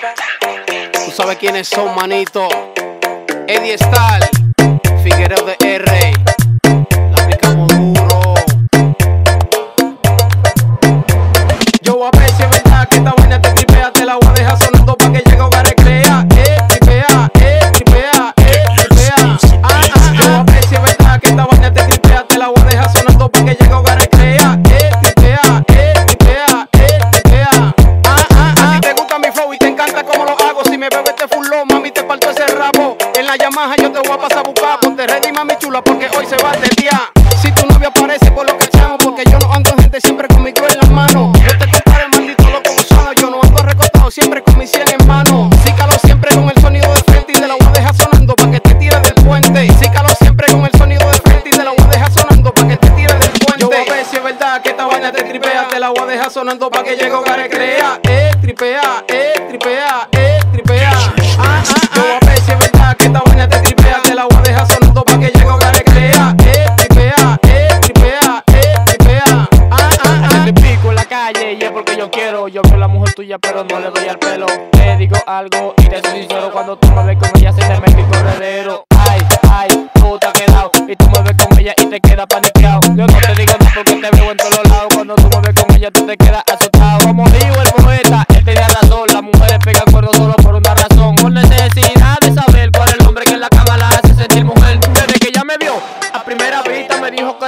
Tú sabes quiénes son, manito. Eddie Stahl, Figuereo de R. La aplicamos duro. Yo a ver En la Yamaha yo te voy a pasar a buscar. Ponte ready, mami chula, porque hoy se va de día. Si tu novio aparece por lo que echamos, porque yo no ando en gente siempre con mi en las manos. Yo te comparé, maldito loco gusano. Yo no ando recostado siempre con mi cien en mano. Sícalo siempre con el sonido de frente y te la voy a dejar sonando pa' que te tire del puente. Sícalo siempre con el sonido de frente y te la voy a dejar sonando pa' que te tire del puente. Yo voy a ver si es verdad que esta vaina te tripea. Te la voy a dejar sonando pa' que llegue hogar crea. Eh, tripea, eh, tripea, eh, y es porque yo quiero. Yo veo la mujer tuya, pero no le doy al pelo. Te digo algo y te soy sincero. Cuando tú me ves con ella, se te mete el corredero. Ay, ay, tú te has quedado. Y tú me ves con ella y te quedas paniqueado. Yo no te digo nada porque te veo en todos lados. Cuando tú me ves con ella, tú te quedas asustado.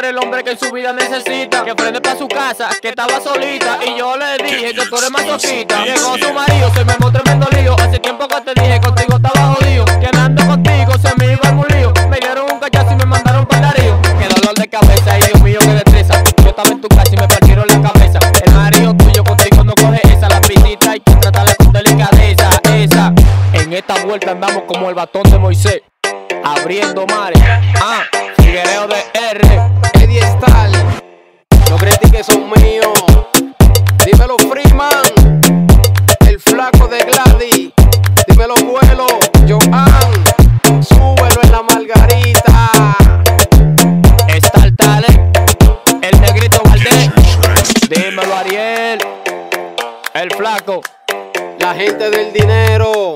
El hombre que en su vida necesita. Que frente para su casa, que estaba solita. Y yo le dije que tú eres masoquita. Llegó su marido, se me armó tremendo lío. Hace tiempo que te dije contigo estaba jodido. Que andando contigo se me iba un lío. Me dieron un cachazo y me mandaron para el río. Qué dolor de cabeza, y Dios mío, qué destreza. Yo estaba en tu casa y me partieron la cabeza. El marido tuyo contigo no coge esa. La visita hay que tratarla con delicadeza. Esa. En esta vuelta andamos como el batón de Moisés. Abriendo mares. Ah, Figuereo de R. Eddie Stahl, no critiques son míos. Dímelo Freeman, el flaco de Gladys. Dímelo vuelo, Joan, súbelo en la margarita. Está el talent. El negrito Valdés. Dímelo Ariel. El flaco. La gente del dinero.